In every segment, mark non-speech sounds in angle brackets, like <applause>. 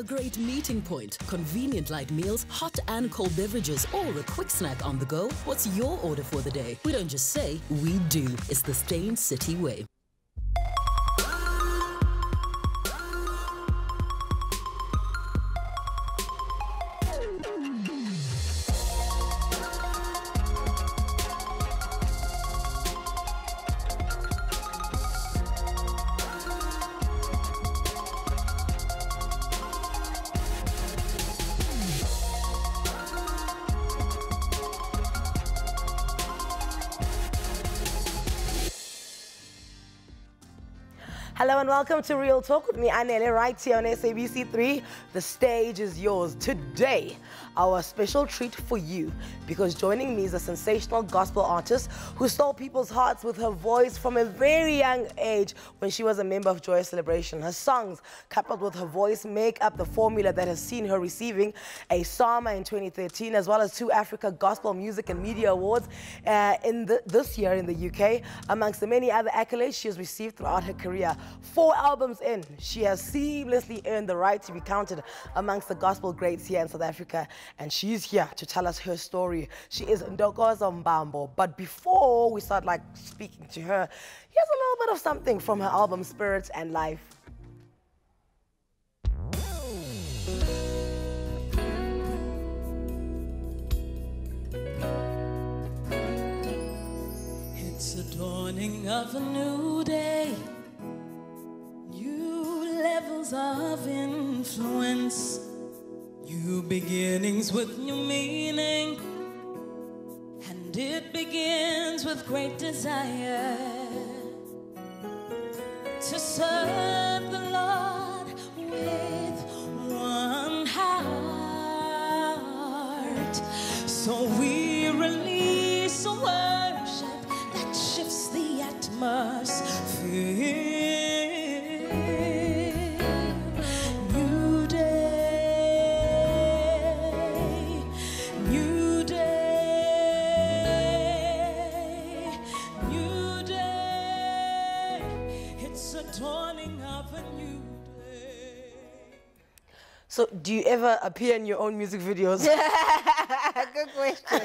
a great meeting point, convenient light meals, hot and cold beverages, or a quick snack on the go? What's your order for the day? We don't just say, we do. It's the Stain City way. Welcome to Real Talk with me, Anele, right here on SABC3. The stage is yours. Today, our special treat for you because joining me is a sensational gospel artist who stole people's hearts with her voice from a very young age when she was a member of Joyous Celebration. Her songs, coupled with her voice, make up the formula that has seen her receiving a SAMA in 2013 as well as two Africa Gospel Music and Media Awards uh, in the, this year in the UK, amongst the many other accolades she has received throughout her career. Four albums in, she has seamlessly earned the right to be counted amongst the gospel greats here in South Africa. And she's here to tell us her story. She is Ntokozo Mbambo. But before we start like speaking to her, here's a little bit of something from her album Spirits and Life. It's the dawning of a new day, new levels of influence, beginnings with new meaning, and it begins with great desire do you ever appear in your own music videos? <laughs> Good question.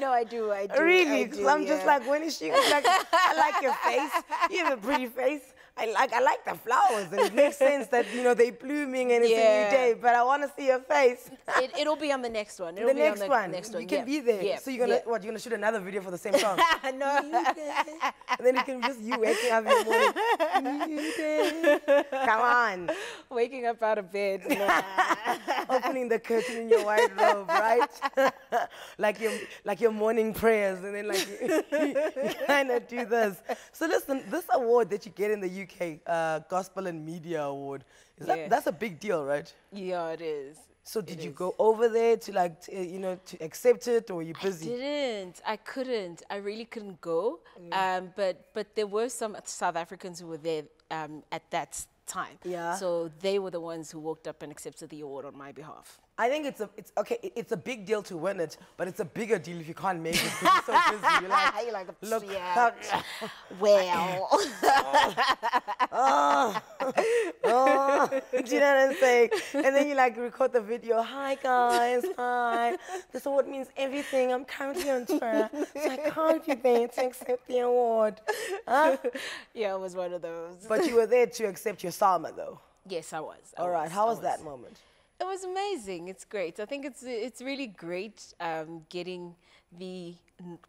No, I do. I do. Really? I Because do, I'm just like, when is she? Like, I like your face. You have a pretty face. I like, I like the flowers, and it makes <laughs> sense that you know they're blooming and it's a new day. But I want to see your face. It, it'll be on the next one. It'll the be next on the one, Next one. you can yeah. be there. Yeah. So you're gonna yeah. what? You're gonna shoot another video for the same song, <laughs> no. <laughs> and then you can just you waking up in the morning. Come on, Waking up out of bed. Nah. opening the curtain in your white robe, right? like your like your morning prayers, and then like you, you kind of do this. So listen, this award that you get in the UK, uh, Gospel and Media Award, is Yeah. that that's a big deal, right? yeah, it is. So did It you is. go over there to like t- uh, you know to accept it, or were you busy? I didn't. I couldn't. I really couldn't go. Um, but but there were some South Africans who were there um, at that time. Yeah. So they were the ones who walked up and accepted the award on my behalf. I think it's a it's okay. It's a big deal to win it, but it's a bigger deal if you can't make it because you're so <laughs> busy. You're like, You're like, look, yeah. <laughs> Well. <laughs> oh, oh. do you know what I'm saying? And then you like record the video. Hi guys, hi. This award means everything. I'm currently on tour, so I can't be there to accept the award. Huh? yeah, it was one of those. But you were there to accept your Sama though. yes, I was. I All right. was, How I was that moment? It was amazing. It's great. I think it's it's really great um, getting the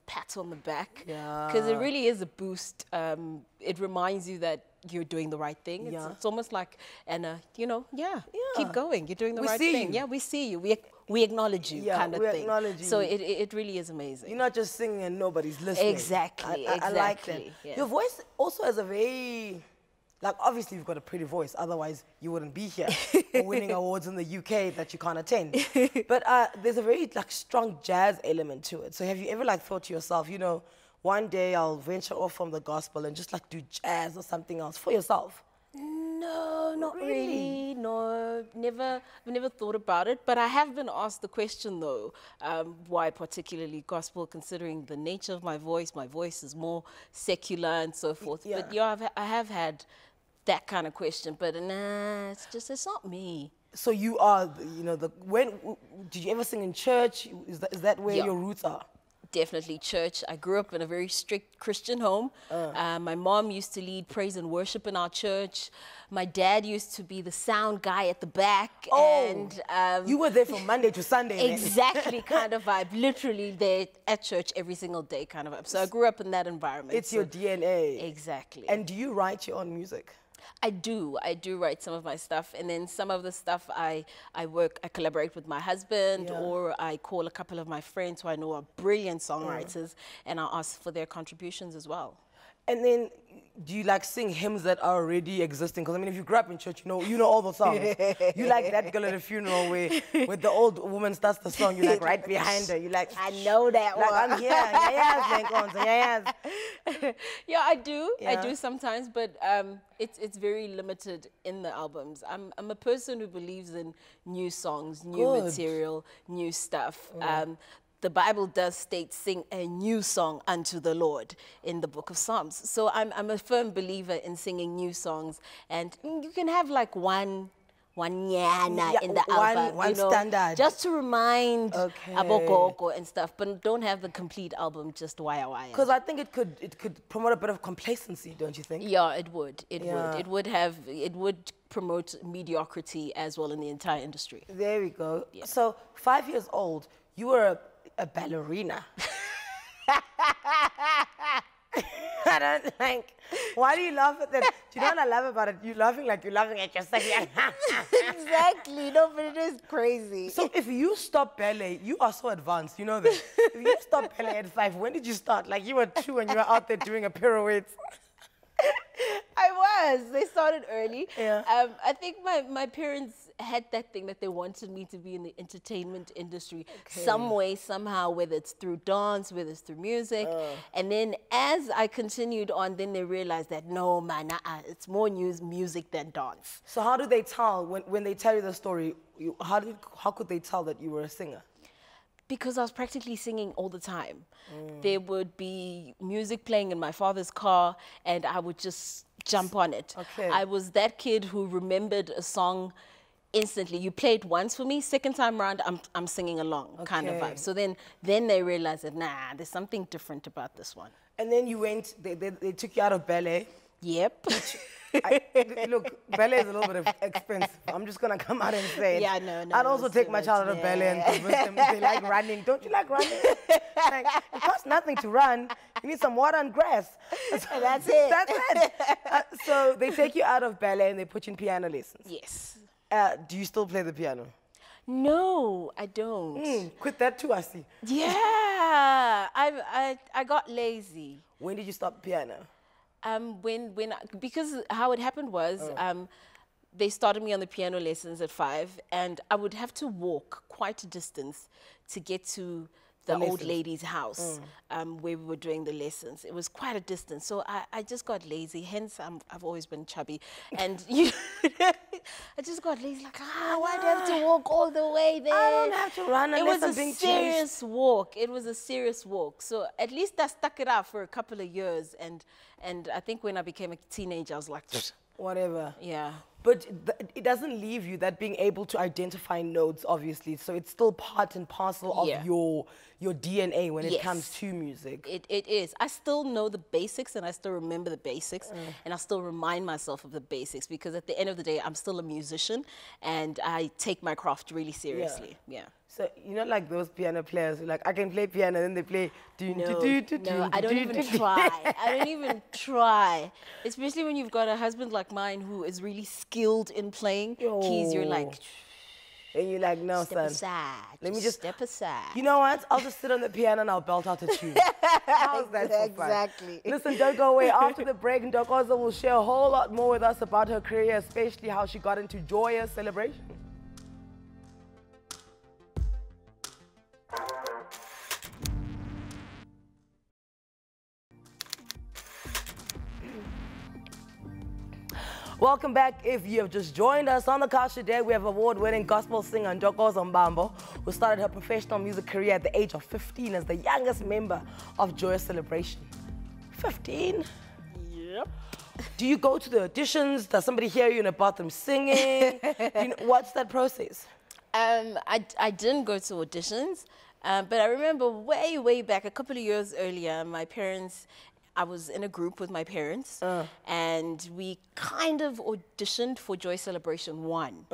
pat on the back because it really is a boost. Um, it reminds you that you're doing the right thing. It's, Yeah. it's almost like and uh, you know, yeah, Yeah. keep going. You're doing the We right thing. you. Yeah, we see you. We we acknowledge you, Yeah, kind of we thing. acknowledge So you. it, it it really is amazing. You're not just singing and nobody's listening. Exactly, I, I, I like that. exactly, yeah. Your voice also has a very, like, obviously you've got a pretty voice. Otherwise, you wouldn't be here or <laughs> winning awards in the UK that you can't attend. <laughs> but uh, there's a very like strong jazz element to it. So have you ever like thought to yourself, you know, one day I'll venture off from the gospel and just like do jazz or something else for yourself? No, not Really? really. No, never. I've never thought about it. But I have been asked the question though, um, why particularly gospel, considering the nature of my voice. My voice is more secular and so forth. yeah. But yeah, I've, I have had that kind of question. But nah, it's just it's not me. So you are, you know, the when did you ever sing in church? Is that is that where Yeah. your roots are? definitely church. I grew up in a very strict Christian home. Uh. Uh, my mom used to lead praise and worship in our church. My dad used to be the sound guy at the back. and um, Oh, you were there from Monday to Sunday. exactly <laughs> kind of vibe. Literally there at church every single day kind of vibe. So I grew up in that environment. It's so- your DNA. Exactly. And do you write your own music? I do. I do write some of my stuff, and then some of the stuff I I work. I collaborate with my husband, Yeah. or I call a couple of my friends who I know are brilliant songwriters, and I ask for their contributions as well. And then, do you like sing hymns that are already existing? Because I mean, if you grew up in church, you know you know all the songs. <laughs> you like that girl at a funeral where, where the old woman starts the song. You like right behind her. You like. I know that Like one. I'm here. Yeah, yes, Lenkonzo, yeah, yes. <laughs> yeah, I do. I do sometimes, but um, it's it's very limited in the albums. I'm I'm a person who believes in new songs, new Good. material, new stuff. Um, the Bible does state, "Sing a new song unto the Lord" in the Book of Psalms. So I'm I'm a firm believer in singing new songs, and you can have like one. One yana Yeah, in the one- album, one you know, standard. just to remind Okay. abogogo and stuff, but don't have the complete album just wire wire. Because I think it could it could promote a bit of complacency, don't you think? Yeah, it would. It Yeah. would. It would have. It would promote mediocrity as well in the entire industry. There we go. So five years old, you were a, a ballerina. <laughs> <laughs> I don't like. Why do you laugh at that? Do you know what I love about it? You're laughing like you're laughing at yourself. <laughs> Exactly. No, but it is crazy. so if you stop ballet, you are so advanced. You know that. If you stop ballet at five, when did you start? Like you were two and you were out there doing a pirouette. I was. They started early. Yeah. Um, I think my, my parents had that thing that they wanted me to be in the entertainment industry some way, somehow, whether it's through dance, whether it's through music. And then as I continued on, then they realized that no, man, uh it's more news, music than dance. So how do they tell when, when they tell you the story? You, how did how could they tell that you were a singer? because I was practically singing all the time. There would be music playing in my father's car, and I would just jump on it. Okay. I was that kid who remembered a song instantly. You play it once for me, second time around, I'm, I'm singing along, kind of vibe. So then, then they realized that, nah, there's something different about this one. And then you went. They, they, they took you out of ballet. Yep. I, look, ballet is a little bit of expensive. I'm just gonna come out and say it. Yeah, no, no, I'd also take my much, child out of ballet and convince them they like <laughs> running. Don't you like running? like, it costs nothing to run. You need some water and grass. <laughs> That's it. That's it. Uh, so they take you out of ballet and they put you in piano lessons. yes. Uh, do you still play the piano? No, I don't. Hmm, quit that too, I see. Yeah, I, I, I got lazy. When did you stop piano? Um, when when I- because how it happened was um, they started me on the piano lessons at five, and I would have to walk quite a distance to get to the, old lady's house um, where we were doing the lessons. It was quite a distance, so I, I just got lazy. Hence, I'm, I've always been chubby, and <laughs> you, <laughs> I just got lazy. Like, ah, why do I have to walk all the way there? I don't have to run It was I'm a serious walk. It was a serious walk. So at least I stuck it out for a couple of years, and and I think when I became a teenager, I was like, Whatever. yeah. But th- it doesn't leave you that being able to identify notes, obviously. So it's still part and parcel of Yeah. your your DNA when it comes to music. It, it is. I still know the basics and I still remember the basics mm. and I still remind myself of the basics because at the end of the day, I'm still a musician and I take my craft really seriously. Yeah. So you know, like those piano players who like I can play piano, then they play. dun, No, dun, dun, no, I don't even try. <laughs> I don't even try. Especially when you've got a husband like mine who is really skilled in playing keys. You're oh. like, And you're like, no, step son. aside. Let me just- step aside. You know what? I'll just sit on the piano and I'll belt out a <laughs> tune. How's that? Exactly. Listen, don't go away. <laughs> After the break, Ntokozo will share a whole lot more with us about her career, especially how she got into joyous celebration. Welcome back. If you have just joined us on the couch today, we have award-winning gospel singer Ntokozo Mbambo, who started her professional music career at the age of 15 as the youngest member of Joyous Celebration. 15? Yep. do you go to the auditions? Does somebody hear you in a bathroom singing? <laughs> you know, what's that process? Um, I, I didn't go to auditions, um, but I remember way, way back, a couple of years earlier, my parents, I was in a group with my parents, Uh. and we kind of auditioned for Joy Celebration 1.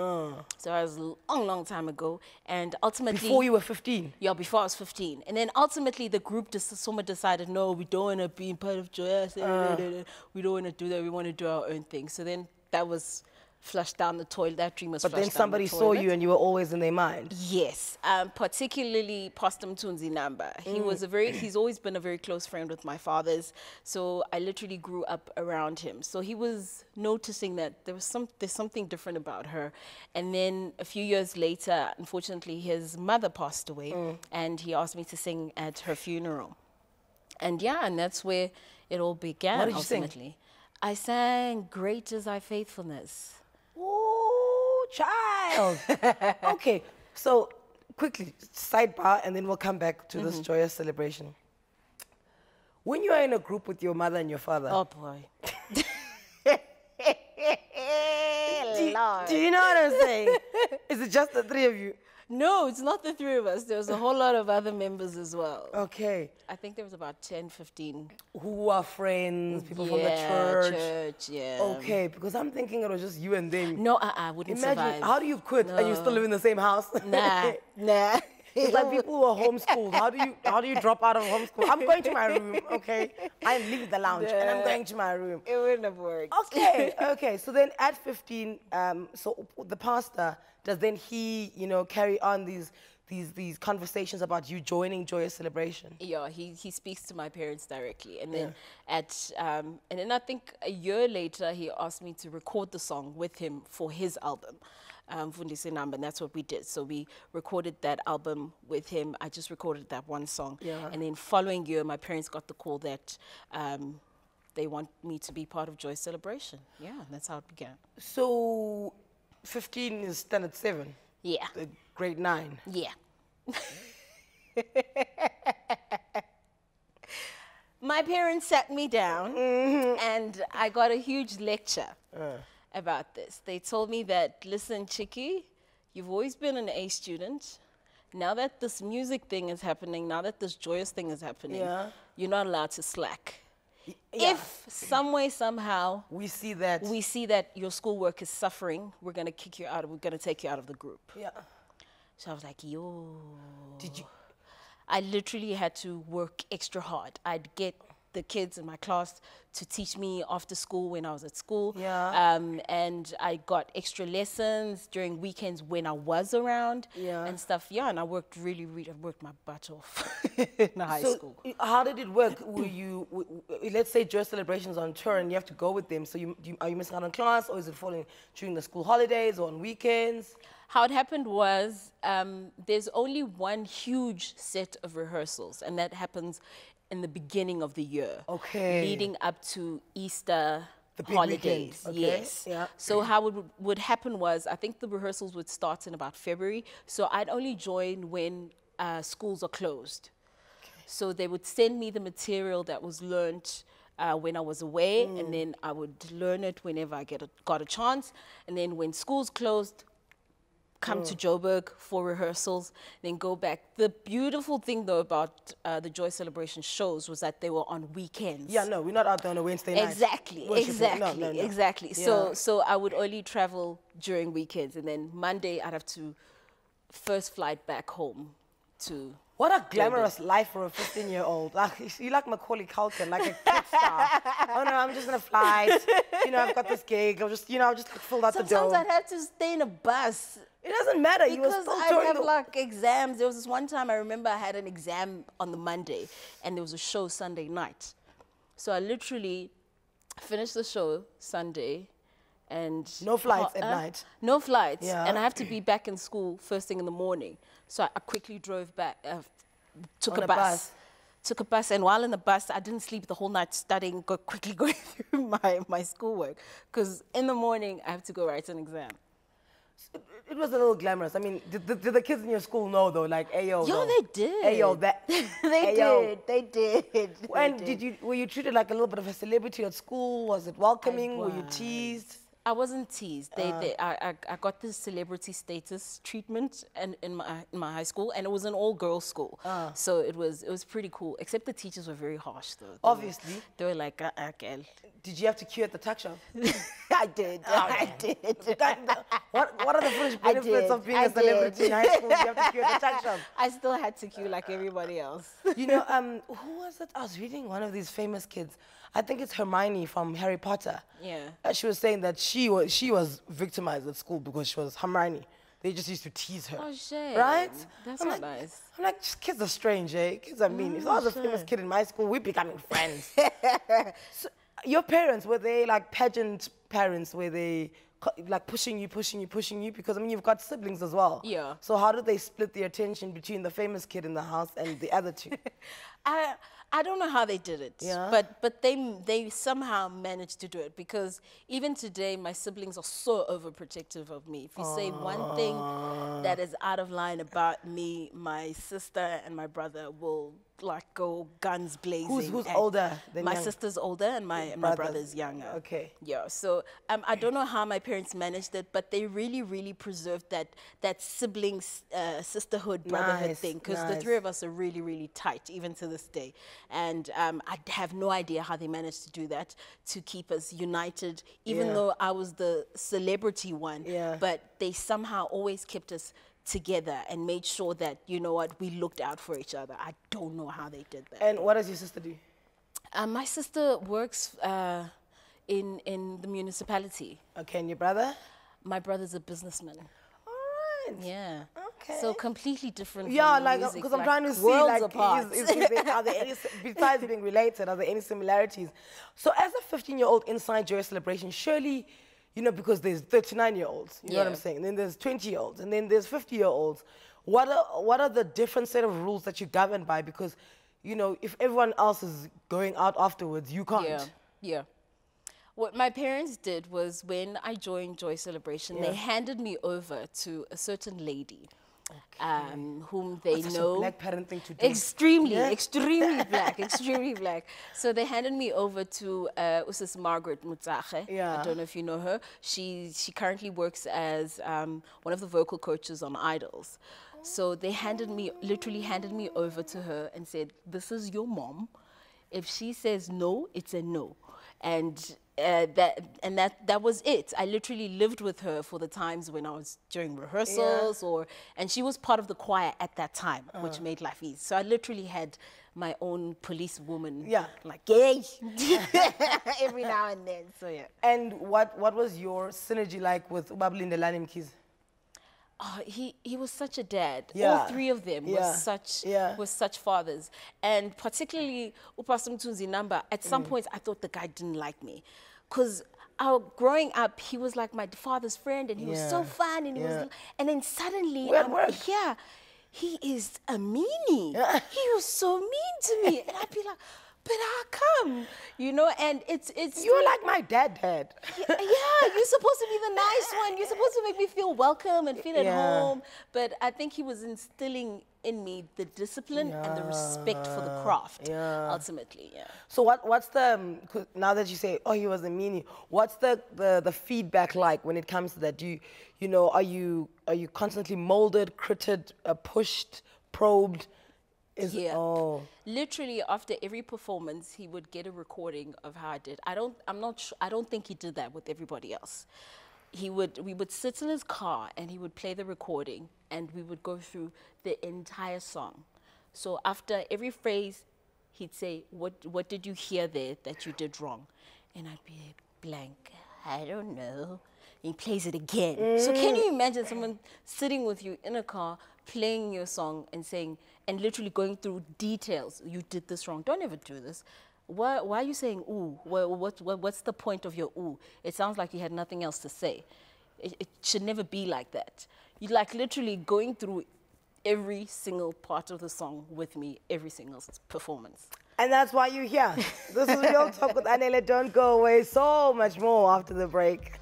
So that was a long, long time ago, and ultimately... Uh. Before you were 15? Yeah, before I was 15. And then ultimately the group just someone decided, no, we don't want to be part of Joyous. We don't want to do that. We want to do our own thing. So then that was flushed down the toilet. That dream was But then down the somebody saw you and you were always in their mind. Yes, um, particularly Pastor Mthunzi Namba. He was a very, he's always been a very close friend with my father's. So I literally grew up around him. So he was noticing that there was some, there's something different about her. And then a few years later, unfortunately, his mother passed away, and he asked me to sing at her funeral. And yeah, and that's where it all began. What did you sing? I sang "Great Is Thy Faithfulness." Child. <laughs> okay, so quickly, sidebar, and then we'll come back to Mm-hmm. this joyous celebration. When you are in a group with your mother and your father, Oh boy. <laughs> <laughs> do, you- do you know what I'm saying? Is it just the three of you? No, it's not the three of us. There was a whole lot of other members as well. Okay. I think there was about 10, 15. Who are friends, people from the church. church, yeah. Okay, because I'm thinking it was just you and them. No, uh, I wouldn't Imagine, survive. how do you quit and you still live in the same house? Nah, <laughs> nah. It's like people who are homeschooled. How do you how do you drop out of homeschool? I'm going to my room, okay? I'm leaving the lounge and I'm going to my room. It wouldn't have worked. Okay, <laughs> okay. So then at 15, um, so the pastor does then he, you know, carry on these these these conversations about you joining Joyous Celebration. Yeah, he, he speaks to my parents directly, and then at um, and then I think a year later he asked me to record the song with him for his album, um, Fundise Namba, and that's what we did. So we recorded that album with him. I just recorded that one song, Yeah. and then following year my parents got the call that um, they want me to be part of Joy Celebration. Yeah, that's how it began. So 15 is standard seven, Yeah, the grade nine. yeah. <laughs> my parents sat me down and I got a huge lecture about this. They told me that, listen, Chicky, you've always been an A student. Now that this music thing is happening, now that this joyous thing is happening, Yeah. you're not allowed to slack. Yeah. If some way, somehow, We see that. we see that your schoolwork is suffering, we're gonna kick you out. Of, we're gonna take you out of the group. yeah. So I was like, yo. Did you? I literally had to work extra hard. I'd get the kids in my class to teach me after school when I was at school. Yeah. Um, and I got extra lessons during weekends when I was around Yeah. and stuff. Yeah, and I worked really, really, I worked my butt off <laughs> in high So school. how did it work? Were you, w- w- let's say Joy Celebration's on tour and you have to go with them. So you, you, are you missing out on class or is it falling during the school holidays or on weekends? How it happened was um, there's only one huge set of rehearsals, and that happens in the beginning of the year. Okay. Leading up to Easter holidays. okay, Yes. yeah. So how it would, would happen was I think the rehearsals would start in about February. So I'd only join when uh, schools are closed. So they would send me the material that was learnt uh, when I was away, and then I would learn it whenever I get a, got a chance. And then when schools closed, come to Joburg for rehearsals, then go back. The beautiful thing though about uh, the Joy Celebration shows was that they were on weekends. Yeah, no, we're not out there on a Wednesday night. Exactly, exactly, No, no, no. exactly. So, Yeah. so I would only travel during weekends, and then Monday I'd have to first flight back home to. What a glamorous life for a 15 year old. Like, <laughs> you like Macaulay Culkin, like a kid star. oh no, I'm just gonna fly. You know, I've got this gig. I'll just, you know, I'll just filled out the Sometimes. I'd have to stay in a bus It doesn't matter. You because touring have like exams. There was this one time I remember I had an exam on the Monday, and there was a show Sunday night. So I literally finished the show Sunday, and No flights at uh, night. No flights, Yeah. and I have to be back in school first thing in the morning. So I, I quickly drove back, uh, took On a a bus. bus. Took a bus, and while in the bus, I didn't sleep the whole night studying, go <laughs> quickly going through my, my schoolwork. Because in the morning, I have to go write an exam. It, was a little glamorous. I mean, did, did, did the kids in your school know though? Like, ayo. Yo, they did. Ayo, that. <laughs> they ayo. did. They did. They And did. did you were you treated like a little bit of a celebrity at school? Was it welcoming? Were you teased? I wasn't teased. They, they, I, I, I got the celebrity status treatment and in my in my high school, and it was an all girls school. So it was it was pretty cool. Except the teachers were very harsh, though. They were- Obviously. they were like, uh, uh, girl. Did you have to queue at the tuck shop? <laughs> I did. I did. <laughs> what What are the I benefits of being I a celebrity in high school? You have to queue at the tuck shop. <laughs> I still had to queue like everybody else. You know, um, who was it? I was reading one of these famous kids. I think it's Hermione from Harry Potter. Yeah. Uh, she was saying that she was she was victimized at school because she was Hermione. They just used to tease her. Oh, shame. Right? That's I'm not like, nice. I'm like, "Just kids are strange, eh? Kids are mean. If I was a famous kid in my school, we're becoming friends. <laughs> so, your parents, were they like pageant parents? Were they like pushing you, pushing you, pushing you? Because I mean, you've got siblings as well. Yeah. So how did they split the attention between the famous kid in the house and the other two? <laughs> I I don't know how they did it, Yeah? but but they they somehow managed to do it because even today my siblings are so overprotective of me. If you say one thing that is out of line about me, my sister and my brother will like go guns blazing. who's and older than my young- sister's older and my and my Brothers. brother's younger. Okay. Yeah, so um, I don't know how my parents managed it, but they really, really preserved that that siblings, uh, sisterhood, brotherhood Nice, thing because the three of us are really, really tight, even to this day. And um, I have no idea how they managed to do that to keep us united, even Yeah. though I was the celebrity one. Yeah. But they somehow always kept us together and made sure that you know what we looked out for each other. I don't know how they did that. and what does your sister do? Um, my sister works uh, in in the municipality. Okay, and your brother? My brother's a businessman. All right. Yeah. Okay. So completely different. Yeah, from like because I'm like trying to see worlds like apart. is, is, is there, are there any besides being related, are there any similarities? So as a 15 year old inside Joy Celebration, surely, you know, because there's 39 year olds, you know what I'm saying? And then there's 20 year olds, and then there's 50 year olds. What are what are the different set of rules that you're governed by? Because, you know, if everyone else is going out afterwards, you can't. Yeah, yeah. What my parents did was when I joined Joy Celebration, Yeah. they handed me over to a certain lady, um, whom they a know. black to do. Extremely, Yeah. extremely <laughs> black, extremely black. So they handed me over to uh, Usis Margaret Mutsache. Yeah. I don't know if you know her. She she currently works as um, one of the vocal coaches on Idols. So they handed me, literally handed me over to her and said, "This is your mom. If she says no, it's a no." And uh, that and that that was it. I literally lived with her for the times when I was during rehearsals or and she was part of the choir at that time, Uh. which made life easy. So I literally had my own police woman Yeah. like yay <laughs> <laughs> every now and then. So yeah. And what what was your synergy like with Ubaba Lindelani Mkhize? Oh, he he was such a dad. Yeah. All three of them Yeah. were such Yeah. were such fathers, and particularly Upasum Tunzi Namba. At some Mm. points, I thought the guy didn't like me, because. growing up, he was like my father's friend, and he was so fun, and he was, and then suddenly, I'm here, he is a meanie. he was so mean to me, <laughs> and I'd be like, but how come? You know, and it's it's You're like my dad, dad. yeah, you're supposed to be the nice one. You're supposed to make me feel welcome and feel at Yeah. home. But I think he was instilling in me the discipline and the respect for the craft. yeah. Ultimately, yeah. So what what's the um, now that you say oh he was a meanie, what's the, the the feedback like when it comes to that? Do you you know are you are you constantly molded, critted, uh, pushed, probed? Is Yeah. oh Literally after every performance, he would get a recording of how I did. I don't. I'm not. Sure, I don't think he did that with everybody else. He would. We would sit in his car and he would play the recording, and we would go through the entire song. So after every phrase, he'd say, "What What did you hear there that you did wrong?" And I'd be blank. I don't know. And he plays it again. So can you mm. imagine someone sitting with you in a car, playing your song and saying, and literally going through details. You did this wrong. Don't ever do this. Why, why are you saying ooh? What, what, what, what's the point of your ooh? It sounds like you had nothing else to say. It, it should never be like that. You're like literally going through every single part of the song with me, every single performance. and that's why you're here. this is real talk with Anele. Don't go away. So much more after the break.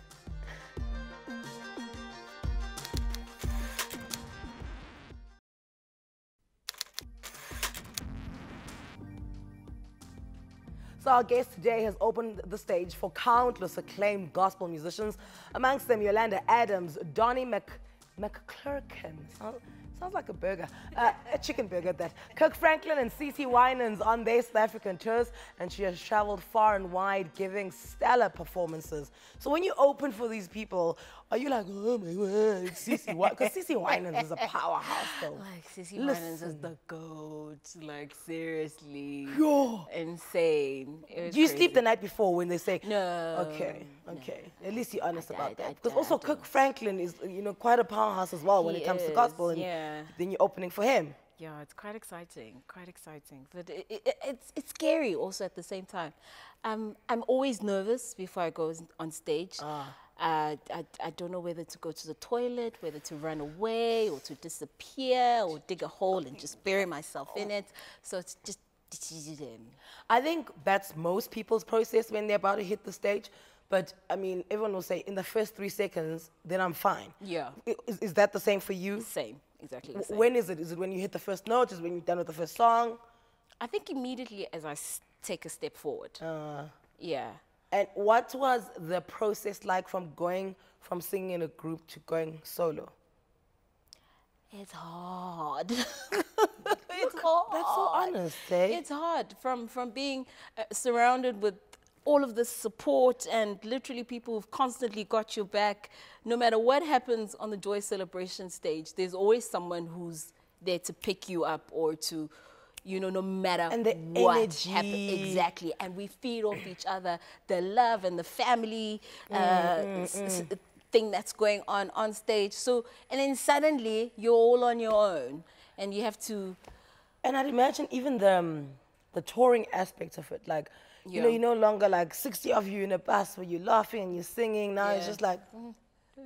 Our guest today has opened the stage for countless acclaimed gospel musicians, amongst them Yolanda Adams, Donnie Mc, McClurkin. Sound- Sounds like a burger, uh, a chicken burger that. Kirk Franklin and Cece Winans on their South African tours, and she has traveled far and wide giving stellar performances. So when you open for these people, are you like, oh my god, it's Cece Winans? Because Cece Winans is a powerhouse though. Like Cece Winans is the goat. Like seriously, Yo. insane. Do you sleep the night before when they say No, Okay, okay. At least you're honest I- about I- that. Because also. Kirk Franklin is, you know, quite a powerhouse as well when it comes to gospel, and yeah. then you're opening for him. Yeah, it's quite exciting, quite exciting. But it, it, it's, it's scary also at the same time. Um, I'm always nervous before I go on stage. Ah. Uh, I, I don't know whether to go to the toilet, whether to run away or to disappear or dig a hole and just bury myself in it. So it's just. I think that's most people's process when they're about to hit the stage. But I mean, everyone will say in the first three seconds, then I'm fine. Yeah. Is, is that the same for you? Same, exactly same. When is it? Is it when you hit the first note? Is it when you're done with the first song? I think immediately as I s- take a step forward. Uh. yeah. And what was the process like from going from singing in a group to going solo? It's hard. <laughs> it's hard. That's so honest, eh? It's hard from from being uh, surrounded with all of this support and literally people who've constantly got your back. No matter what happens on the joy celebration stage, there's always someone who's there to pick you up or to, you know, no matter And the what energy. Exactly. And we feed off each other, the love and the family uh, s- s- thing that's going on on stage. So, and then suddenly you're all on your own and you have to, And I'd imagine even the um, the touring aspect of it, like you know, you're no longer like 60 of you in a bus where you're laughing and you're singing. Now it's just like <laughs>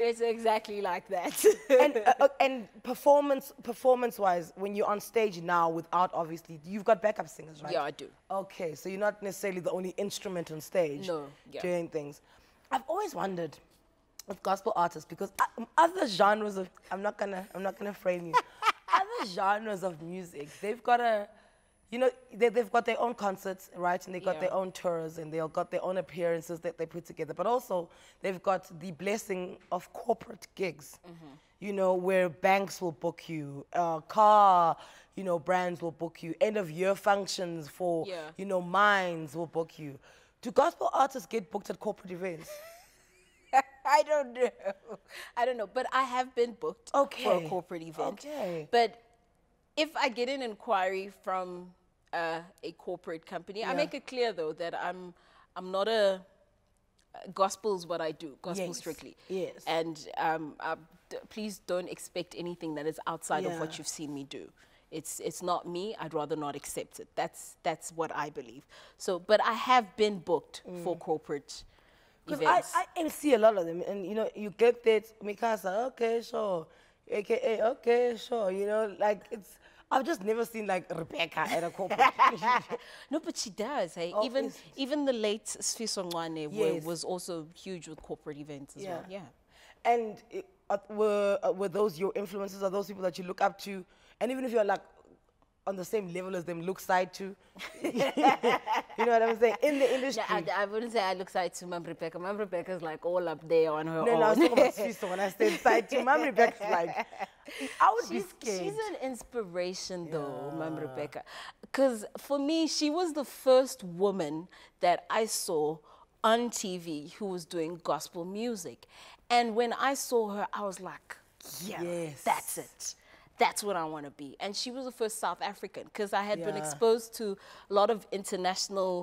it's exactly like that. and uh, uh, and performance performance wise, when you're on stage now, without obviously you've got backup singers, right? Yeah, I do. Okay, so you're not necessarily the only instrument on stage No, yeah. doing things. I've always wondered with gospel artists because other genres of I'm not gonna I'm not gonna frame you. <laughs> other genres of music, they've got a you know, they, they've got their own concerts, right? And they've got Yeah. their own tours and they've got their own appearances that they put together. But also, they've got the blessing of corporate gigs, Mm-hmm. you know, where banks will book you, uh, car, you know, brands will book you, end of year functions for, Yeah. you know, mines will book you. Do gospel artists get booked at corporate events? <laughs> I don't know. I don't know. But I have been booked for a corporate event. Okay. But if I get an inquiry from uh, a corporate company, I make it clear though that I'm I'm not a gospel's what I do, gospel Yes, strictly. yes. And um, uh, d- please don't expect anything that is outside of what you've seen me do. It's it's not me. I'd rather not accept it. That's that's what I believe. So, but I have been booked for corporate Because. I, I MC a lot of them, and you know, you get that Mi Casa, okay, sure, AKA, okay, sure, you know, like it's. I've just never seen like Rebecca at a corporate. <laughs> <laughs> No, but she does. Hey, Oh, even even the late Sfiso Ncwane Yes. was also huge with corporate events as well. Yeah. And uh, were uh, were those your influences? Are those people that you look up to? And even if you're like on the same level as them, look side to. <laughs> you know what I'm saying? In the industry. No, I, I wouldn't say I look side to Mam Rebecca. Mam Rebecca's like all up there on her no, own. no, I was talking about <laughs> Sfiso when I said side to. Mom Rebecca's like, I would she's, be scared. she's an inspiration though, Mam Rebecca. Because for me, she was the first woman that I saw on TV who was doing gospel music. And when I saw her, I was like, yeah, Yes. that's it. That's what I want to be. And she was the first South African because I had been exposed to a lot of international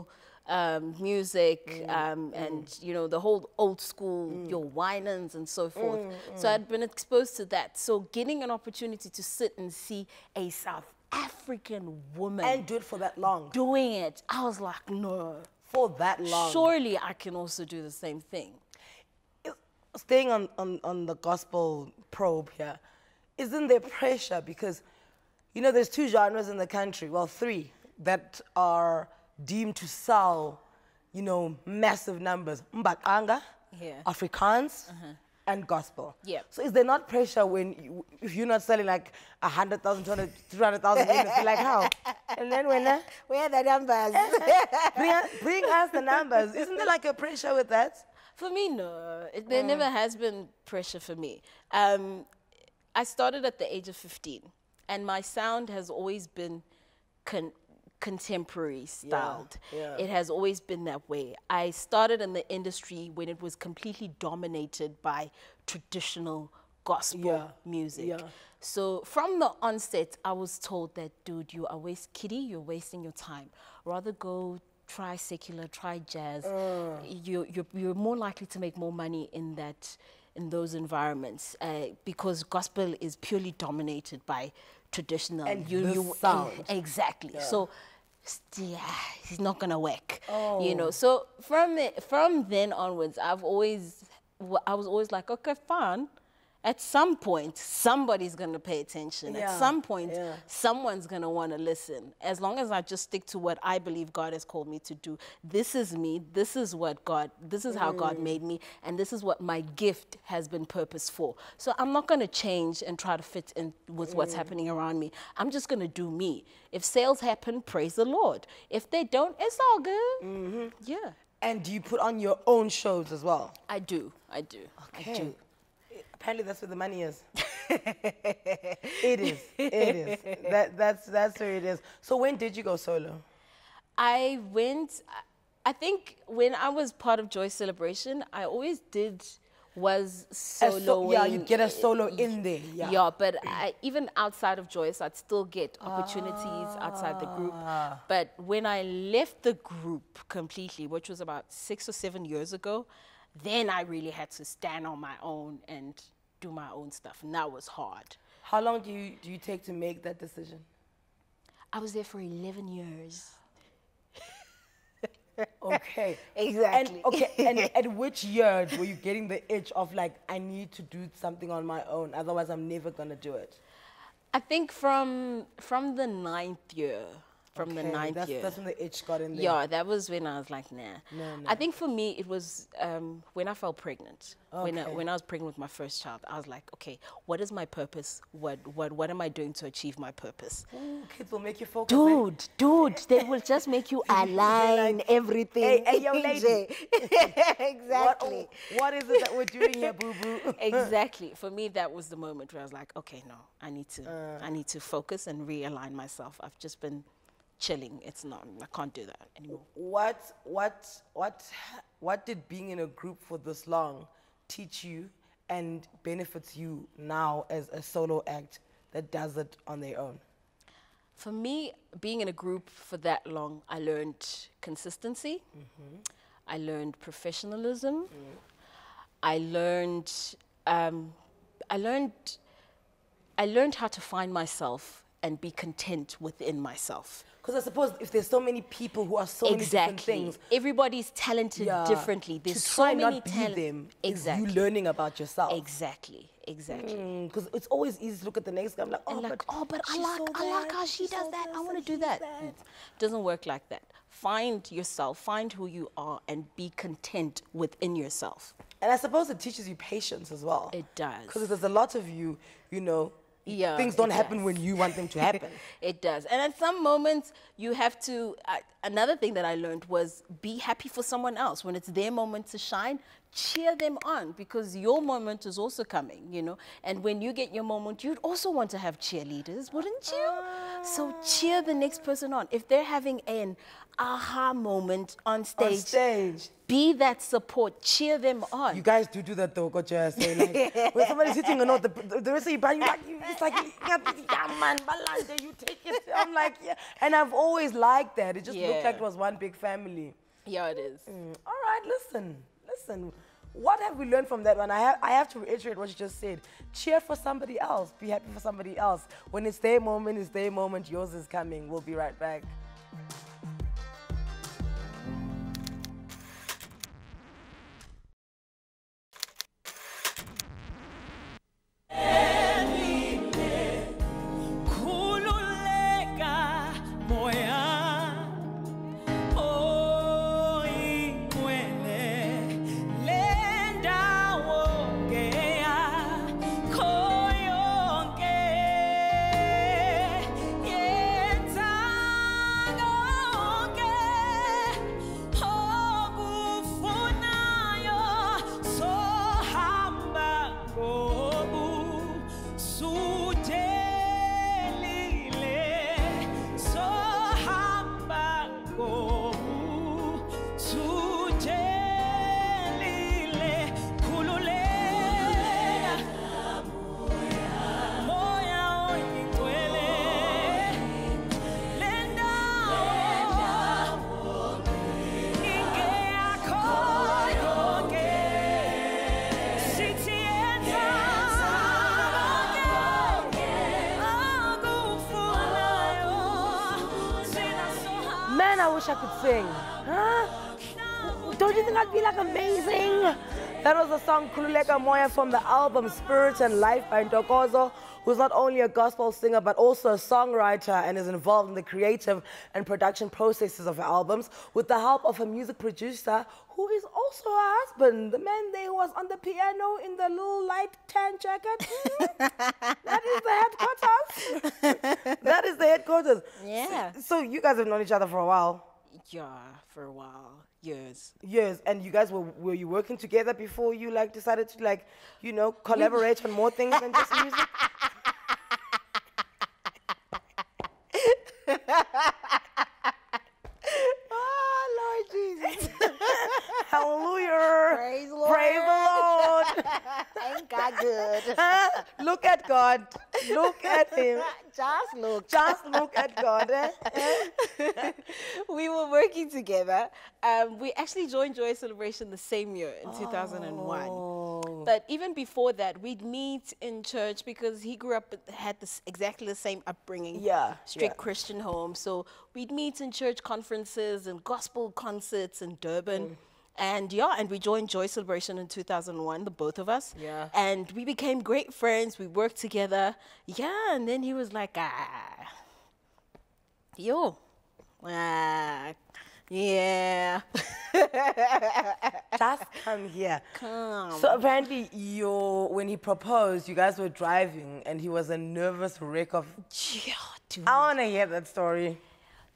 um, music Mm, um, and, you know, the whole old school, your Winans and so forth. Mm, So I'd been exposed to that. So getting an opportunity to sit and see a South African woman and do it for that long. doing it, I was like, no. For that long. Surely I can also do the same thing. staying on, on, on the gospel probe here, isn't there pressure? Because, you know, there's two genres in the country, well, three, that are deemed to sell, you know, massive numbers. Mbaqanga, Yeah. Afrikaans, and gospel. Yep. So is there not pressure when you, if you're not selling like a hundred thousand, two hundred, three hundred thousand units? You're like how? And then when uh, <laughs> Where are the numbers? <laughs> bring, us- bring us the numbers. Isn't there like a pressure with that? For me, no. It, there never has been pressure for me. Um, I started at the age of 15, and my sound has always been con- contemporary styled. yeah. It has always been that way. I started in the industry when it was completely dominated by traditional gospel Yeah, music. yeah. So from the onset, I was told that, dude, you are waste, kiddie, you're wasting your time. Rather go try secular, try jazz. Uh. You, you're, you're more likely to make more money in that, in those environments, uh, because gospel is purely dominated by traditional. And this sound. Exactly. So. st- Yeah, he's not gonna work. Oh. You know. So from it, from then onwards, I've always, I was always like, okay, fine. At some point, somebody's gonna pay attention. Yeah, At some point, yeah. someone's gonna want to listen. As long as I just stick to what I believe God has called me to do. This is me. This is what God. This is how Mm. God made me, and this is what my gift has been purposed for. So I'm not gonna change and try to fit in with what's Mm. happening around me. I'm just gonna do me. If sales happen, praise the Lord. If they don't, it's all good. Mm-hmm. Yeah, And do you put on your own shows as well? I do. I do. I do. Apparently, that's where the money is. <laughs> it is. It is. That, that's that's where it is. So when did you go solo? I went. I think when I was part of Joy Celebration, I always did was solo. so- yeah, you get a solo in there. Yeah. Yeah, but I, even outside of Joyous, I'd still get opportunities outside the group. Ah. But when I left the group completely, which was about six or seven years ago, then I really had to stand on my own and do my own stuff, and that was hard. How long do you do you take to make that decision? I was there for 11 years. <laughs> Okay. Exactly. And okay, and <laughs> at which year were you getting the itch of like I need to do something on my own, otherwise I'm never gonna do it? I think from from the ninth year, from the Okay, ninth that's, year. That's when the itch got in there. Yeah, that was when I was like, nah. No, no. I think for me, it was um, when I fell pregnant. When, I, Okay. when I was pregnant with my first child, I was like, okay, what is my purpose? What, what, what am I doing to achieve my purpose? Ooh, kids will make you focus. eh? Dude, dude, they will just make you <laughs> align like, everything. "Hey, hey, yo, lady." <laughs> What, exactly. what is it that we're doing here, boo boo? <laughs> exactly. For me, that was the moment where I was like, okay, no, I need to, Uh. I need to focus and realign myself. I've just been chilling. It's not, I can't do that anymore. what what what what did being in a group for this long teach you and benefits you now as a solo act that does it on their own? For me, being in a group for that long, I learned consistency. I learned professionalism. I learned, um, I learned, I learned how to find myself and be content within myself. Because I suppose if there's so many people who are so many different exactly. things, Everybody's talented yeah, differently. There's to so try many not be them Exactly. is you learning about yourself. Exactly. Exactly. Because it's always easy to look at the next guy. I'm like, oh, like, but oh, but I like, so I like how she does so that. I want to do she's that. Mm. Doesn't work like that. Find yourself, find who you are, and be content within yourself. And I suppose it teaches you patience as well. It does. Because there's a lot of you, you know, Yeah, things don't happen does. when you want them to <laughs> happen. it does. And at some moments, you have to. Uh, another thing that I learned was be happy for someone else. When it's their moment to shine, cheer them on because your moment is also coming, you know. And when you get your moment, you'd also want to have cheerleaders, wouldn't you? So cheer the next person on. If they're having an aha moment on stage, On stage. be that support, cheer them on. You guys do do that though, got your like, when somebody's hitting a note, the, the, the rest of you, but you like, you, it's like, yeah, man, balance, you take it. I'm like, yeah. And I've always liked that. It just looked like it was one big family. yeah, it is. Mm, All right, listen, listen. What have we learned from that one? I have, I have to reiterate what you just said. Cheer for somebody else. Be happy for somebody else. When it's their moment, it's their moment. Yours is coming. We'll be right back. Wish I could sing. Huh? Don't you think I'd be like amazing? That was the song Kululeka Moya from the album Spirit and Life by Ntokozo, who's not only a gospel singer but also a songwriter and is involved in the creative and production processes of her albums with the help of a music producer who is also her husband, the man there who was on the piano in the little light tan jacket. <laughs> That is the headquarters. <laughs> that is the headquarters. Yeah. So, so you guys have known each other for a while. Yeah, for a while, years. Years, and you guys were were you working together before you like decided to like, you know, collaborate on more things than just music? oh <laughs> Lord Jesus! <laughs> Hallelujah! Praise the Lord. Praise the Lord! <laughs> Ain't God good? Huh? Look at God. Look at Him. <laughs> Just look. Just look at God. eh? <laughs> We were working together. Um, we actually joined Joyous Celebration the same year in 2001. Oh. But even before that, we'd meet in church because he grew up, had this, exactly the same upbringing. Yeah, Strict yeah. Christian home. So we'd meet in church conferences and gospel concerts in Durban. Mm. And yeah, and we joined Joyous Celebration in 2001, the both of us. Yeah. And we became great friends. We worked together. Yeah, and then he was like, ah, yo, ah, yeah. Just <laughs> come here. Come. So apparently, you when he proposed, you guys were driving, and he was a nervous wreck of. yeah, dude. I want to hear that story.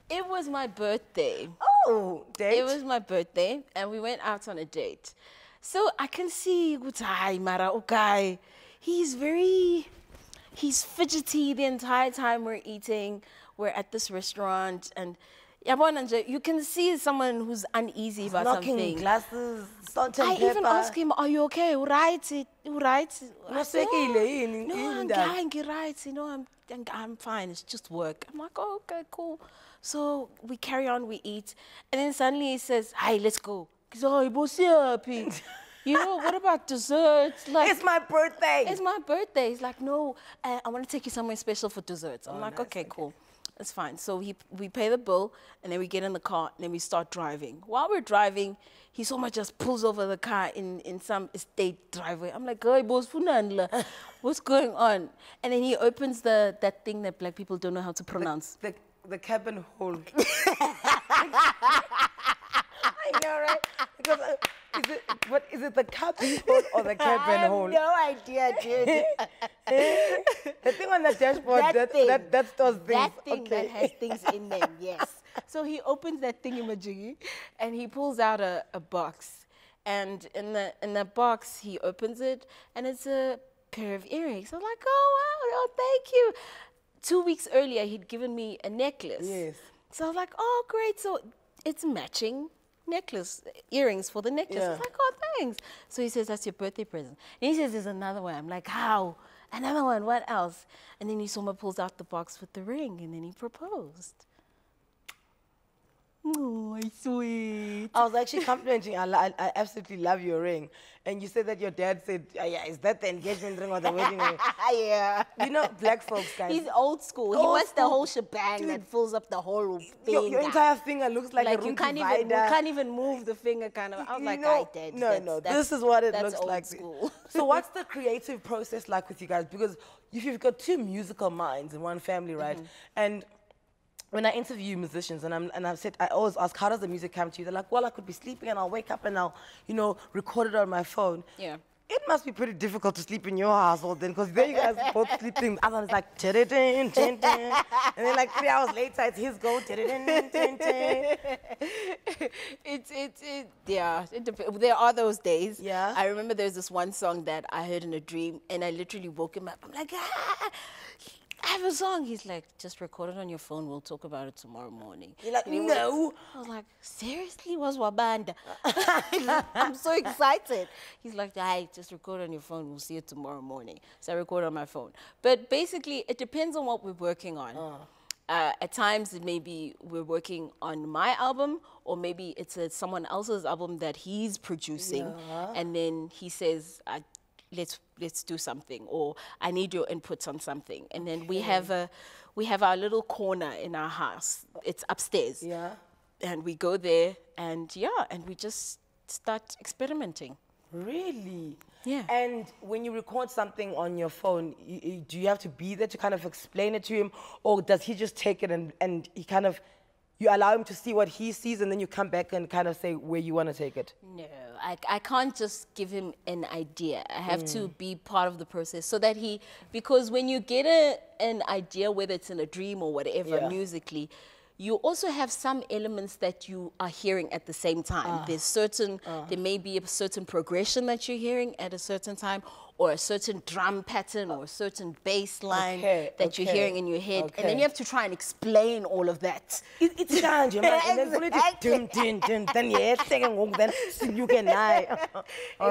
It was my birthday. Oh, Oh, date. It was my birthday, and we went out on a date. So I can see hayi mara okay. He's very he's fidgety the entire time we're eating. We're at this restaurant and you can see someone who's uneasy about knocking something. glasses, salt and I pepper. even ask him, "Are you okay? Right? Right?" I Usekile? No, I'm ndaba?" fine. right. You know, I'm I'm fine. It's just work. I'm like, oh, okay, cool. So we carry on, we eat, and then suddenly he says, "Hi, let's go." He's like, "Oh, happy." <laughs> You know, what about desserts? Like, It's my birthday. it's my birthday. He's like, no, uh, I want to take you somewhere special for desserts. Oh, I'm like, okay, cool. That's fine. So he, we pay the bill, and then we get in the car, and then we start driving. While we're driving, he so much just pulls over the car in, in some estate driveway. I'm like, hey, boss, <laughs> what's going on? And then he opens the that thing that black people don't know how to pronounce. the the cabin hole. <laughs> I know, right? Because uh, is it what is it the cabin hole or the I cabin have hole? no idea, dude. <laughs> the thing on the dashboard That that thing. that, that stores things. That thing okay. that has things in them, <laughs> yes. So he opens that thing in Majigi and he pulls out a, a box. And in the in the box he opens it and it's a pair of earrings. I'm like, oh wow, oh thank you. Two weeks earlier he'd given me a necklace. Yes. So I was like, oh great. So it's matching necklace, earrings for the necklace. I was like, oh thanks. So he says, that's your birthday present. And he says, there's another one. I'm like, how? Another one, what else? And then he Soma pulls out the box with the ring and then he proposed. Oh, sweet. I was actually complimenting. I, I, I absolutely love your ring. And you said that your dad said, yeah, yeah, is that the engagement ring or the wedding ring? <laughs> yeah. You know, black folks, guys. He's old school. he Old wants the whole shebang that fills up the whole finger. your, your entire finger looks like, like a you room can't even you can't even move the finger kind of. I was You like, know- I did. No, that's, no, that's- this is what it looks old like. School. <laughs> so, what's the <laughs> creative process like with you guys? Because if you've got two musical minds in one family, right? Mm-hmm. And when I interview musicians, and I'm and I've said I always ask, how does the music come to you? They're like, well, I could be sleeping and I'll wake up and I'll, you know, record it on my phone. Yeah. It must be pretty difficult to sleep in your household then, because there you guys both sleeping. Other one's like, "Tididin, tin, tin." and then like three hours later, it's his go, "Tididin, tin, tin." it's it's it, yeah. It there are those days. Yeah. I remember there's this one song that I heard in a dream, and I literally woke him up. I'm like, ah, I have a song. He's like, just record it on your phone. We'll talk about it tomorrow morning. You're like, And he was- "No." I was like, seriously, was Wabanda? <laughs> <laughs> I'm so excited. He's like, I just record on your phone. We'll see it tomorrow morning. So I record on my phone. But basically, it depends on what we're working on. Uh, at times, it may be we're working on my album, or maybe it's a, someone else's album that he's producing, and then he says, I, "Let's let's do something," or "I need your input on something," and then we have a we have our little corner in our house. It's upstairs Yeah. and we go there, and yeah, and we just start experimenting. Really? Yeah. And when you record something on your phone, y- y- do you have to be there to kind of explain it to him, or does he just take it and, and he kind of you allow him to see what he sees, and then you come back and kind of say where you want to take it? No, I, I can't just give him an idea. I have to mm. be part of the process so that he, because when you get a, an idea, whether it's in a dream or whatever, Yeah. musically, you also have some elements that you are hearing at the same time. There's ah. certain, ah. there may be a certain progression that you're hearing at a certain time, or a certain drum pattern, or a certain bass line Okay, that you're hearing in your head. And then you have to try and explain all of that. It- It's <laughs> kanje man. And then when it's dun, dun, dun, then one, then you can <laughs>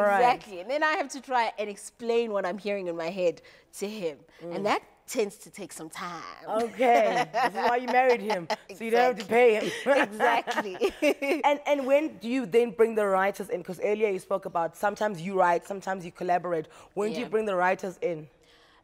right. Exactly. And then I have to try and explain what I'm hearing in my head to him. Mm. And that tends to take some time. Okay, this is why you married him, <laughs> so you don't have to pay him. exactly. <laughs> and and when do you then bring the writers in? Because earlier you spoke about sometimes you write, sometimes you collaborate. When do you bring the writers in?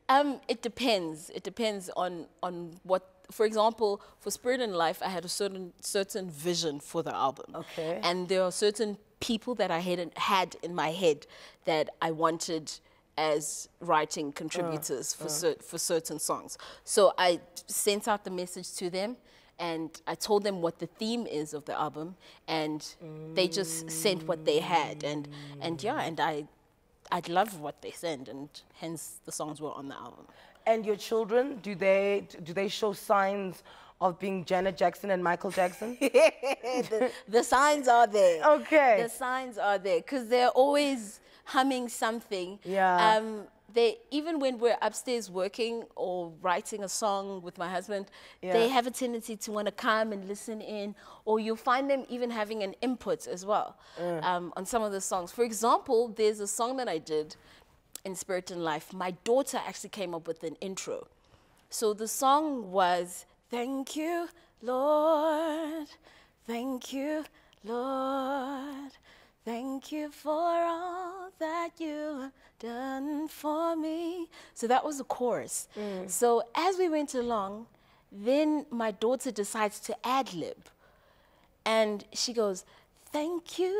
um, it depends. It depends on on what for example, for Spirit and Life, I had a certain certain vision for the album. Okay. And there are certain people that I had had in my head that I wanted as writing contributors for uh, cer- uh. for certain songs. So I sent out the message to them. And I told them what the theme is of the album, and they just sent what they had, and and yeah, and I, I love what they sent, and hence the songs were on the album. And your children, do they do they show signs of being Janet Jackson and Michael Jackson? <laughs> the, the signs are there. Okay. The signs are there because they're always humming something. Yeah. Um, they even when we're upstairs working or writing a song with my husband, they have a tendency to want to come and listen in, or you'll find them even having an input as well um, on some of the songs. For example, there's a song that I did in Spirit and Life. My daughter actually came up with an intro. So the song was Thank you, Lord. Thank you, Lord. Thank you for all that you have done for me. So that was the chorus. So as we went along, then my daughter decides to ad lib. And she goes, Thank you.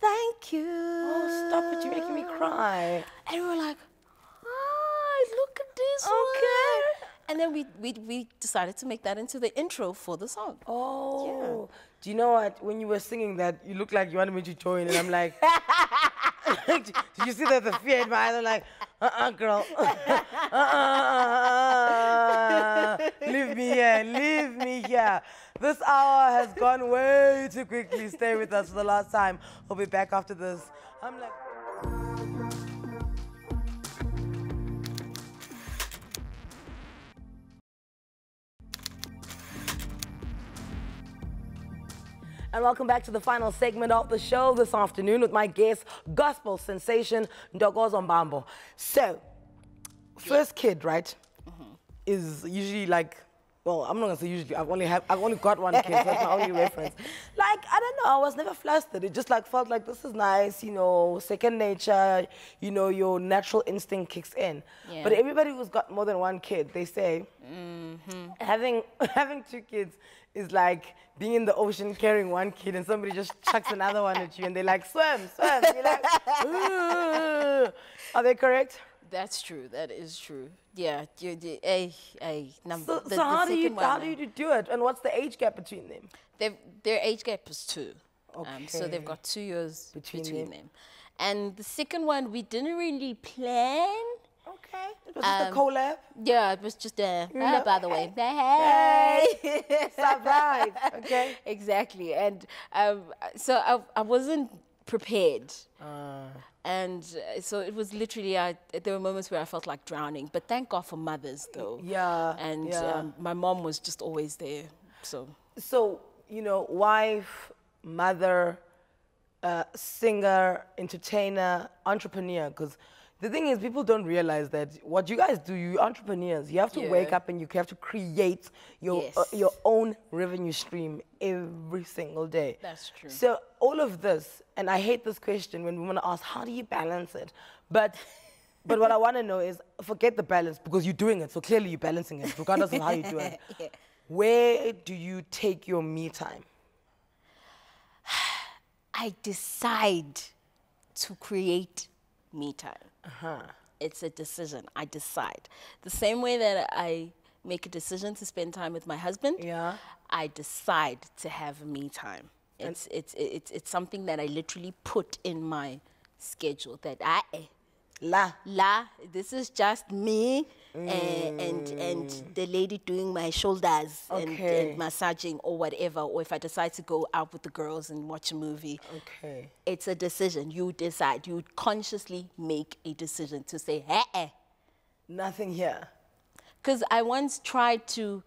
Thank you. oh, stop it! You're making me cry. And we were like, ah, look at this Okay. one. And then we, we, we decided to make that into the intro for the song. Oh, do you know what? When you were singing that, you looked like you wanted me to join, and I'm like, <laughs> did you see that the fear in my eyes? I'm like, uh-uh, girl, <laughs> uh-uh, leave me here, leave me here. This hour has gone way too quickly. Stay with us for the last time. We'll be back after this. I'm like. And welcome back to the final segment of the show this afternoon with my guest, gospel sensation Ntokozo Mbambo. So, first kid, right, mm-hmm. is usually like, well, I'm not gonna say usually. I've only have, I've only got one kid. so that's my only <laughs> reference. Like, I don't know. I was never flustered. It just like felt like this is nice, you know, second nature. You know, your natural instinct kicks in. Yeah. But everybody who's got more than one kid, they say mm-hmm. having <laughs> having two kids is like being in the ocean carrying one kid and somebody just chucks another one at you and they're like swim swim you're like "Ooh." are they correct That's true. That is true. Yeah. You, you, eh, eh, num- so, the- so the how do you how do you do it and what's the age gap between them they've, their age gap is two. Um, so they've got two years Between between, them. them. And the second one, we didn't really plan. Okay it was just a collab Yeah, it was just a, know, by the way, <laughs> hey. surprise okay <laughs> exactly. And um, so I, I wasn't prepared. Ah. And uh, so it was literally, I, there were moments where I felt like drowning. But thank God for mothers, though. Yeah, And yeah. Um, my mom was just always there. So so you know wife mother uh, singer entertainer entrepreneur because the thing is people don't realize that what you guys do you entrepreneurs you have to wake up and you have to create your uh, your own revenue stream every single day That's true. so all of this and i hate this question when women ask how do you balance it but but what i want to know is forget the balance because you're doing it so clearly you're balancing it regardless of how you do it <laughs> Yeah. Where do you take your me time? <sighs> I decide to create me time. Uh-huh. It's a decision. I decide. The same way that I make a decision to spend time with my husband, Yeah. I decide to have me time. It's, it's, it's, it's something that I literally put in my schedule that I, La. la, this is just me and, and, and the lady doing my shoulders and, Okay. and massaging or whatever, or if I decide to go out with the girls and watch a movie. Okay. It's a decision. You decide. You consciously make a decision to say, "Hey, eh. Nothing here. Because I once tried to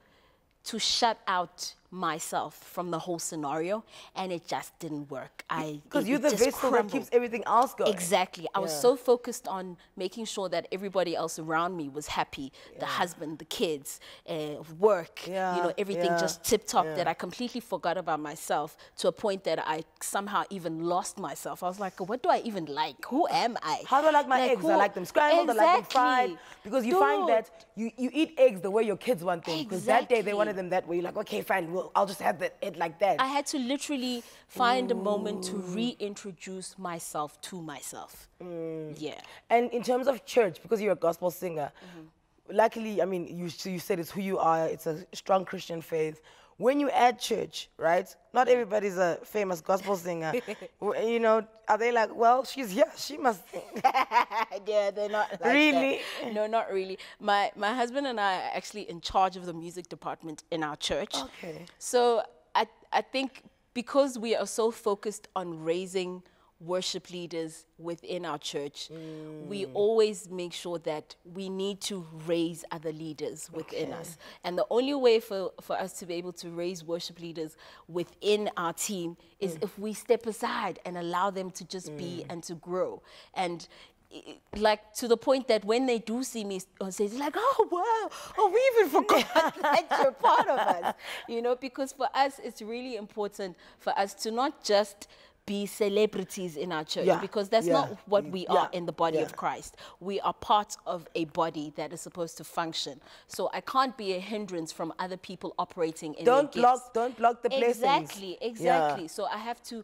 to shut out myself from the whole scenario, and it just didn't work. I Because you're the vessel that keeps everything else going. Exactly. I was so focused on making sure that everybody else around me was happy the husband, the kids, uh, work, you know, everything yeah, just tip top yeah. that I completely forgot about myself to a point that I somehow even lost myself. I was like, what do I even like? Who am I? How do I like my eggs? I like them scrambled, I like them fried. Exactly. Because you find that you, you eat eggs the way your kids want them. Because that day they wanted them that way. You're like, okay, fine, well, I'll just have that it like that. I had to literally find a moment to reintroduce myself to myself. Mm. Yeah. And in terms of church, because you're a gospel singer, Mm-hmm. luckily, I mean, you, so you said it's who you are, it's a strong Christian faith. When you add church, right? Not everybody's a famous gospel singer. <laughs> You know, are they like, well, she's here, she must sing. <laughs> yeah, they're not like that. Really? <laughs> No, not really. My my husband and I are actually in charge of the music department in our church. Okay. So I I think because we are so focused on raising worship leaders within our church, we Mm. always make sure that we need to raise other leaders within us. And the only way for, for us to be able to raise worship leaders within our team is Mm. if we step aside and allow them to just be and to grow. And like to the point that when they do see me on stage, they're like, oh wow, oh we even <laughs> forgot <laughs> that you're part of us, you know. Because for us, it's really important for us to not just be celebrities in our church, Yeah, because that's yeah, not what we yeah, are in the body of Christ. We are part of a body that is supposed to function. So I can't be a hindrance from other people operating in Don't their block- gifts. don't block the blessings. Exactly, exactly. So I have to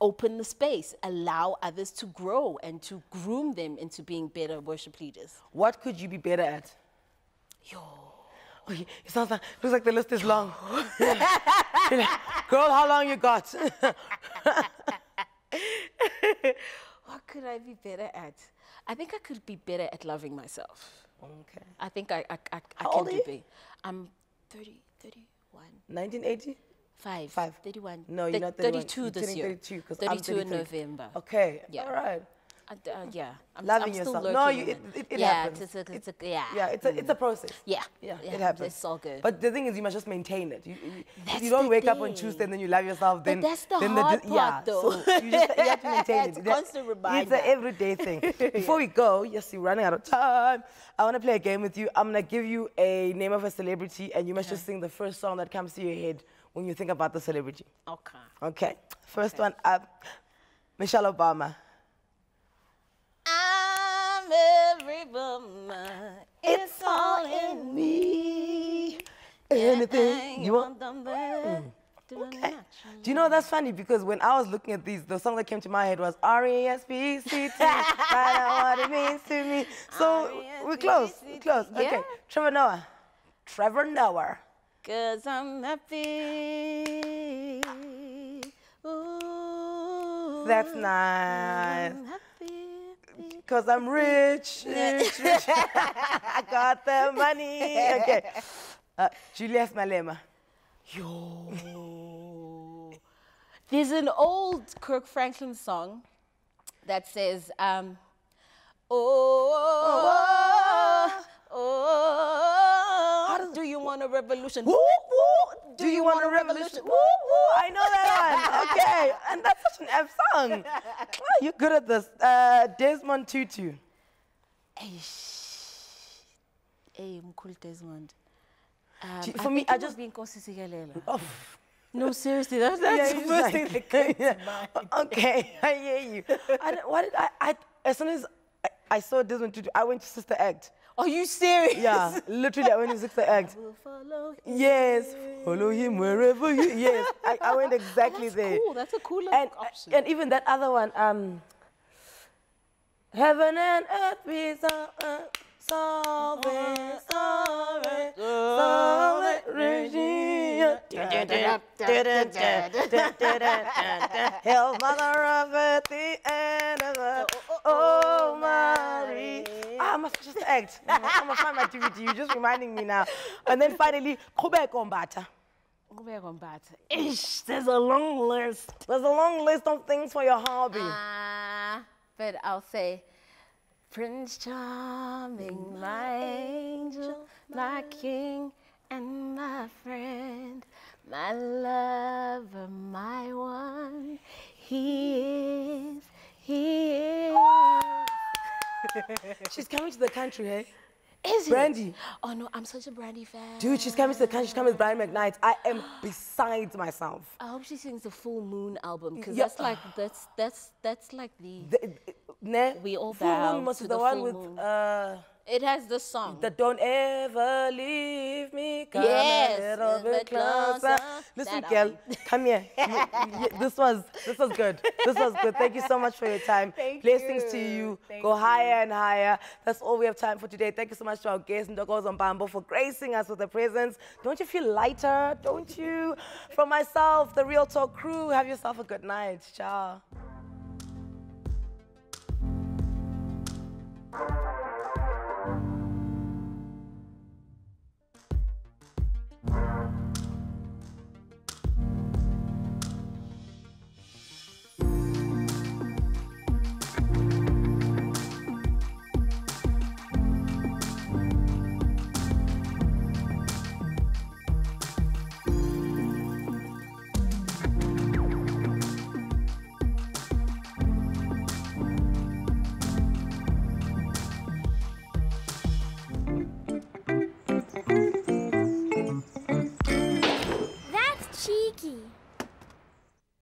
open the space, allow others to grow and to groom them into being better worship leaders. What could you be better at? Yo. Oh, it sounds like, looks like the list is long. Yeah. You're like, Girl, how long you got? <laughs> <laughs> What could I be better at? I think I could be better at loving myself. okay. I think I, I, I, I can do you? I'm 30, 31, 1980? 5, Five. 31. No, you're not 31. 32 You're this year. 32 'cause I'm 32 in November. Okay. Yeah. All right. I uh, yeah. I'm, Loving I'm still yourself. No, you, it, it, it yeah, happens. It's, a, it's a, yeah. yeah, it's a, it's a process. Yeah. Yeah, Yeah, it happens. it's all good. But the thing is, you must just maintain it. You, you, you don't the wake up on. Tuesday and then you love yourself, then that's the then hard di- part, yeah, though. So <laughs> you just you have to <laughs> maintain It's it. a That- constant It's reminder. an everyday thing. <laughs> Before we go, yes, we're running out of time. I want to play a game with you. I'm gonna give you a name of a celebrity, and you must just sing the first song that comes to your head when you think about the celebrity. Okay. Okay. First one up, Michelle Obama. I'm every woman. It's all in me. Anything you want. them there. Mm. Doing Okay. Do you know that's funny because when I was looking at these, the song that came to my head was R E S P C T. Find out what it means to me. So we're close. We're close. Okay. Trevor Noah. Trevor Noah. Cause I'm happy. Ooh, That's nice. Because I'm rich, rich, rich. <laughs> I got the money. Okay. Uh, Julius Malema. Yo. There's an old Kirk Franklin song that says, um, Oh, oh, do you want a revolution? Woo, woo. Do you want a revolution? Woo, woo. I know that one. <laughs> Okay. And that's such an F song. <laughs> Oh, you're good at this. Uh, Desmond Tutu. Eish. Hey, Mkhulu Desmond. Um, Do you- I for me, I just- be Nkosi Sikelel. Oh. No, seriously, that's, that's Yeah, the first thing that came yeah. to mind. Okay, <laughs> I hear you. I don't, what did I, I, as soon as, I, I saw Desmond Tutu. I went to Sister Act. Are you serious? Yeah, literally, I went to Sister Act. Follow. Yes, follow him wherever you. Yes, I, I went exactly Oh, that's there. cool. That's a cool And option. and even that other one, um, heaven and earth be so, uh, solvent, Regina. <laughs> Hail Mother of Earth, the end of earth. Oh, Mary. Ah, I must just act. <laughs> I'm gonna find my DVD. You're just reminding me now. And then finally, Kubek Ombata. Going back Ish, there's a long list. There's a long list of things for your hobby. Ah, but I'll say, Prince Charming, my angel, my king, and my friend, my lover, my one. He is, he is. <laughs> She's coming to the country, hey? Is it? Brandy. Oh no, I'm such a Brandy fan. Dude, she's coming to the country. She's coming with Brian McKnight. I am beside myself. I hope she sings the Full Moon album because Yeah. that's like that's that's that's like the. The, ne? We all Full bow Moon was to the, the one with moon. uh, it has this song. That don't ever leave me. Come yes, a little bit closer. closer. Listen, that girl, I'm... come here. this was this was good. This was good. Thank you so much for your time. <laughs> Thank Blessings you. to you. Thank Go you. higher and higher. That's all we have time for today. Thank you so much to our guest, Ntokozo Mbambo for gracing us with their presence. Don't you feel lighter? Don't you? From myself, the Real Talk crew, have yourself a good night. Ciao. Bye.